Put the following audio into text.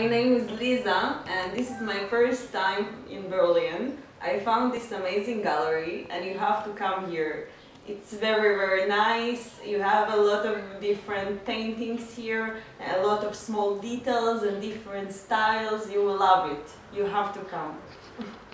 My name is Lisa and this is my first time in Berlin. I found this amazing gallery and you have to come here. It's very very nice. You have a lot of different paintings here, a lot of small details and different styles. You will love it. You have to come.